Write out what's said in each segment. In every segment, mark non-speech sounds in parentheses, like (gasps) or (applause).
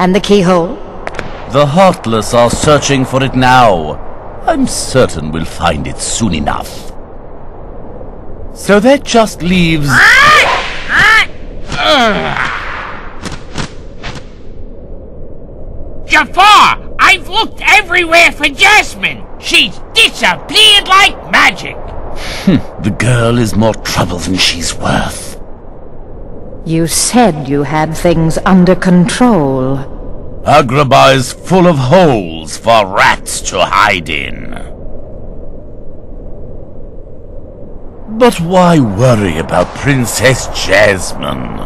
And the keyhole? The Heartless are searching for it now. I'm certain we'll find it soon enough. So that just leaves... Jafar! I've looked everywhere for Jasmine! She's disappeared like magic! Hmm, the girl is more trouble than she's worth. You said you had things under control. Agrabah is full of holes for rats to hide in. But why worry about Princess Jasmine?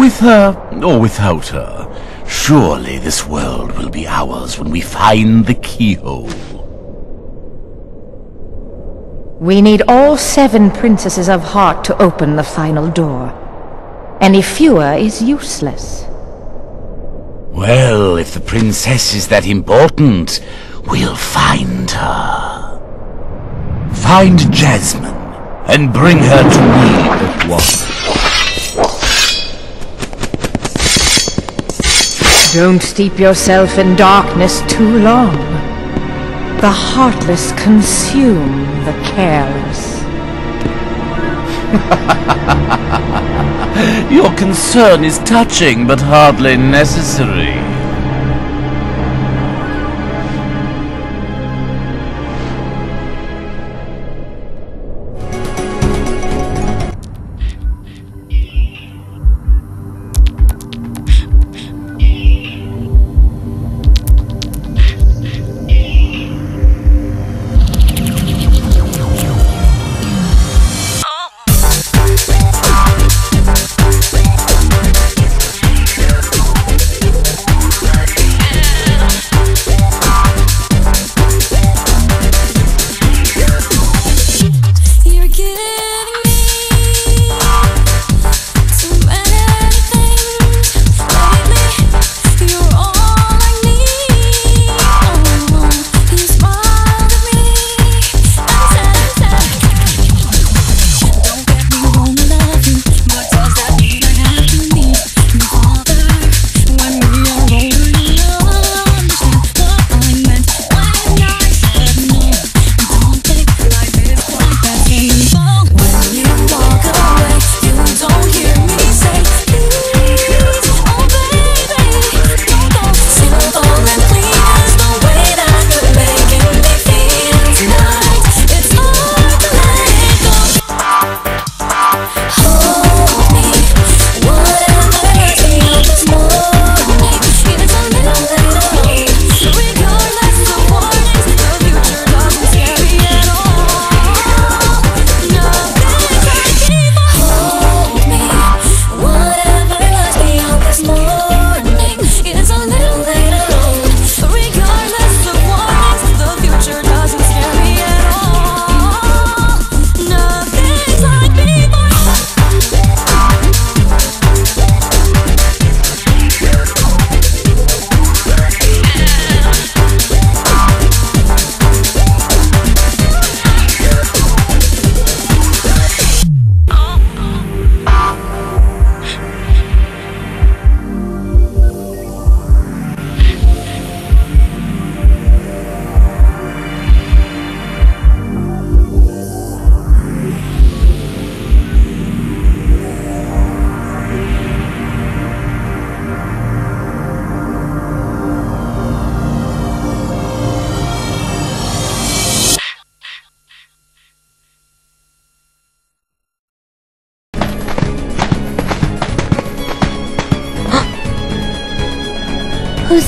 With her, or without her, surely this world will be ours when we find the keyhole. We need all seven princesses of heart to open the final door. Any fewer is useless. Well, if the princess is that important, we'll find her. Find Jasmine, and bring her to me at once. Don't steep yourself in darkness too long. The heartless consume the careless. (laughs) Your concern is touching, but hardly necessary.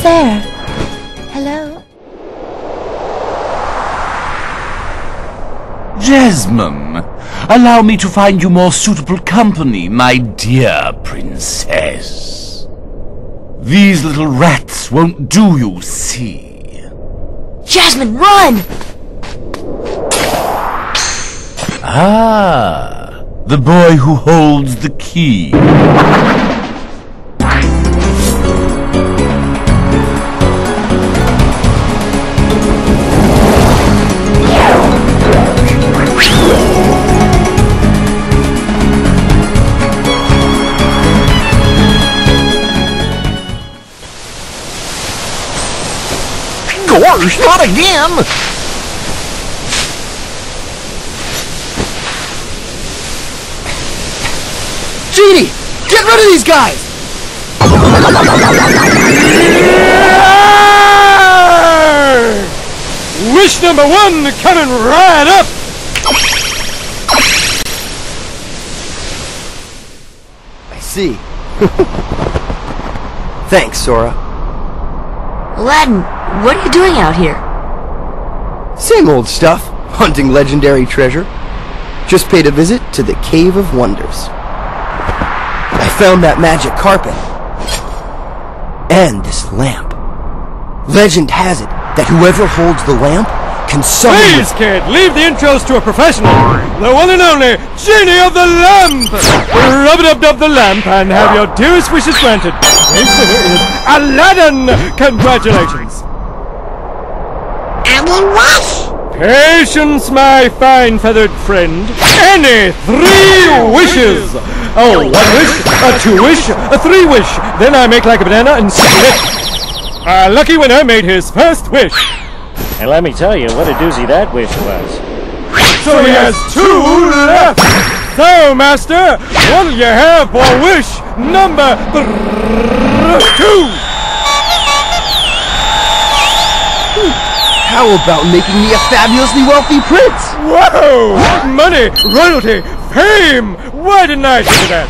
There? Hello? Jasmine, allow me to find you more suitable company, my dear princess. These little rats won't do you, see. Jasmine, run! Ah, the boy who holds the key. Course, not again! Genie! Get rid of these guys! Wish number one coming right up! I see. (laughs) Thanks, Sora. Aladdin, what are you doing out here? Same old stuff, hunting legendary treasure. Just paid a visit to the Cave of Wonders. I found that magic carpet. And this lamp. Legend has it that whoever holds the lamp can summon... Please, kid, leave the intros to a professional. The one and only Genie of the Lamp! Rub it up dub the lamp and have your dearest wishes granted. Aladdin! winner is Aladdin! Patience, my fine feathered friend. Any three wishes! Oh, one wish, a two wish, a three wish. Then I make like a banana and split. Our lucky winner made his first wish. And let me tell you what a doozy that wish was. So he has two left. So, Master, what'll you have for wish number two? How about making me a fabulously wealthy prince? Whoa! Money, royalty, fame! Why didn't I think of that?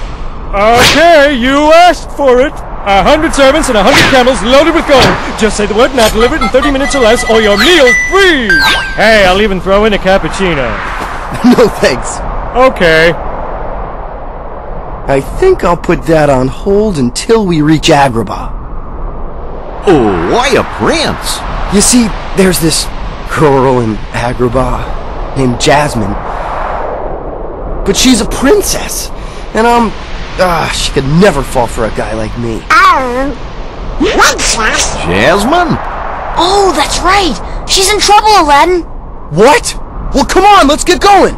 Okay, you asked for it. A hundred servants and a hundred camels loaded with gold. Just say the word and I'll deliver it in 30 minutes or less, or your meal's free! Hey, I'll even throw in a cappuccino. (laughs) no thanks. Okay. I think I'll put that on hold until we reach Agrabah. Oh, why a prince? You see, there's this girl in Agrabah named Jasmine. But she's a princess. And um, ah, she could never fall for a guy like me. oh Jasmine? Oh, that's right. She's in trouble, Aladdin. What? Well, come on, let's get going.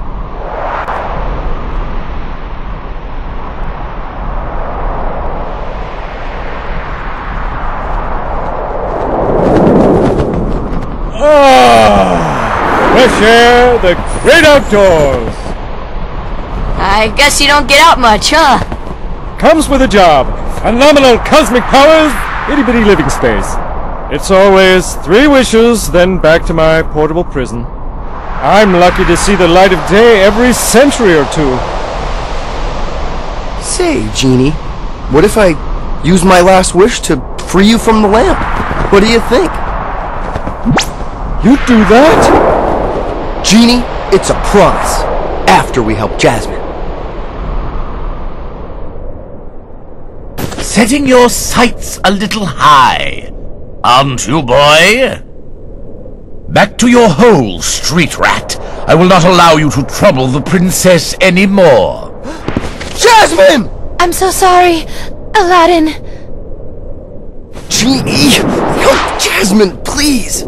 Ah, fresh air, the great outdoors. I guess you don't get out much, huh? Comes with a job. Phenomenal cosmic powers, itty bitty living space. It's always three wishes, then back to my portable prison. I'm lucky to see the light of day every century or two. Say, Genie, what if I use my last wish to free you from the lamp? What do you think? You do that? Genie, it's a promise. After we help Jasmine. Setting your sights a little high, aren't you, boy? Back to your hole, street rat. I will not allow you to trouble the princess anymore. Jasmine! I'm so sorry, Aladdin. Genie! Help Jasmine, please!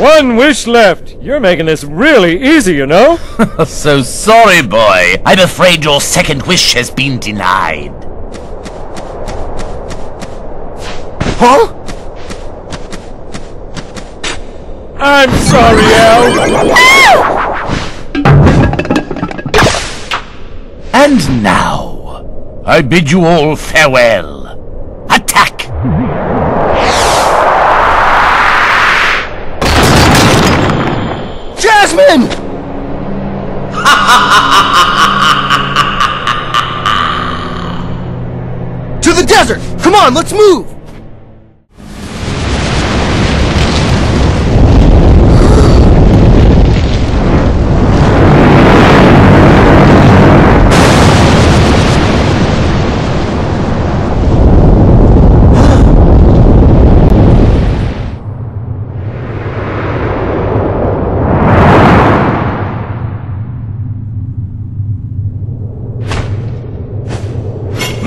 One wish left. You're making this really easy, you know? (laughs) so sorry, boy. I'm afraid your second wish has been denied. Huh? I'm sorry, Al. And now, I bid you all farewell. Attack! Jasmine! (laughs) to the desert! Come on, let's move!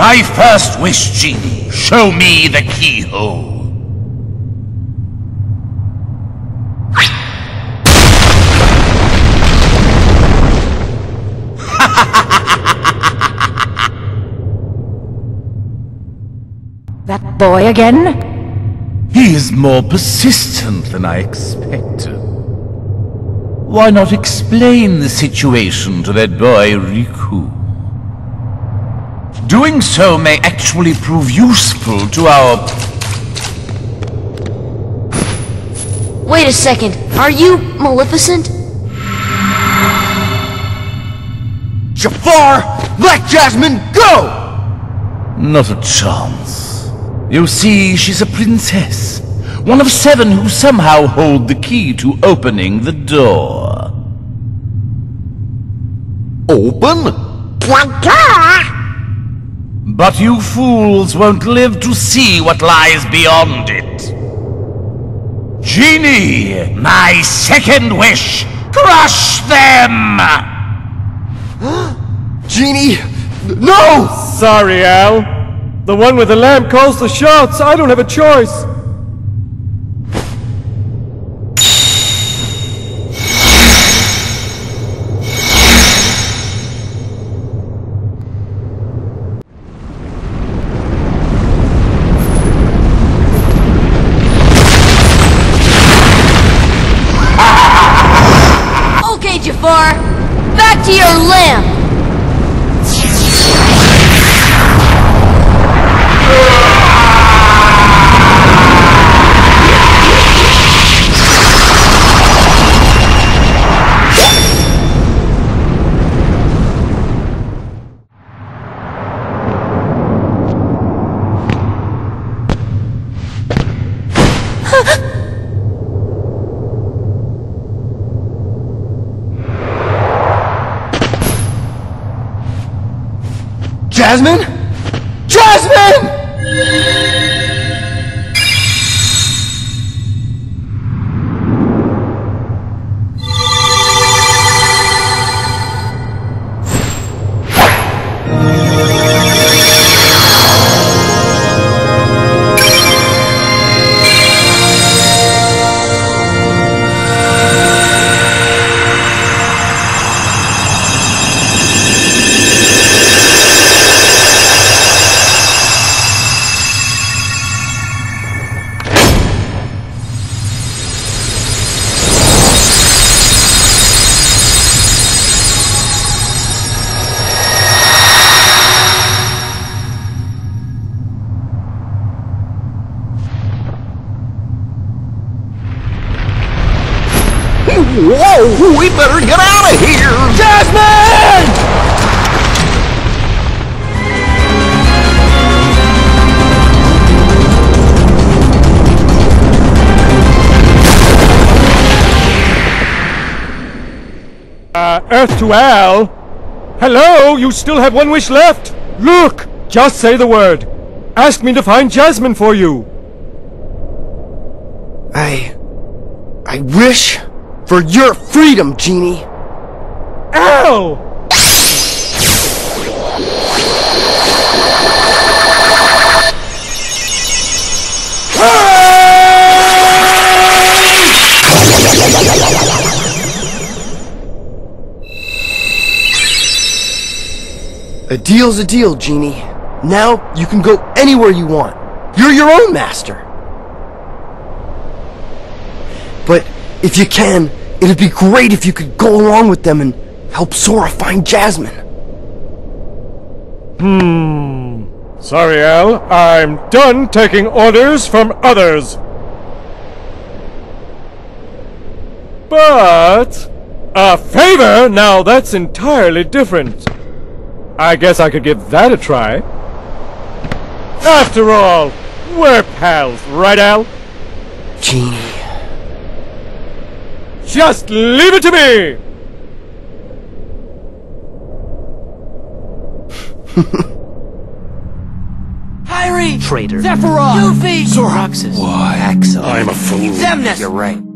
My first wish, Genie. Show me the keyhole. (laughs) That boy again? He is more persistent than I expected. Why not explain the situation to that boy Riku? Doing so may actually prove useful to our... Wait a second. Are you Maleficent? Jafar, let Jasmine go! Not a chance. You see, she's a princess. One of seven who somehow hold the key to opening the door. Open? But you fools won't live to see what lies beyond it. Genie, my second wish, crush them! (gasps) Genie, no! Sorry, Al. The one with the lamp calls the shots. I don't have a choice. Back to your lamp. Jasmine? Jasmine! Whoa, we better get out of here! Jasmine! Uh, Earth to Al. Hello, you still have one wish left. Look, just say the word. Ask me to find Jasmine for you. I... I wish for your freedom, Genie. Ow! A deal's a deal, Genie. Now you can go anywhere you want. You're your own master. But if you can, it'd be great if you could go along with them and help Sora find Jasmine. Hmm. Sorry, Al. I'm done taking orders from others. But a favor? Now that's entirely different. I guess I could give that a try. After all, we're pals, right, Al? Genie. Just leave it to me! Kairi! Traitor. Sephiroth! Yuffie! Roxas. I'm a fool. Xemnas! You're right.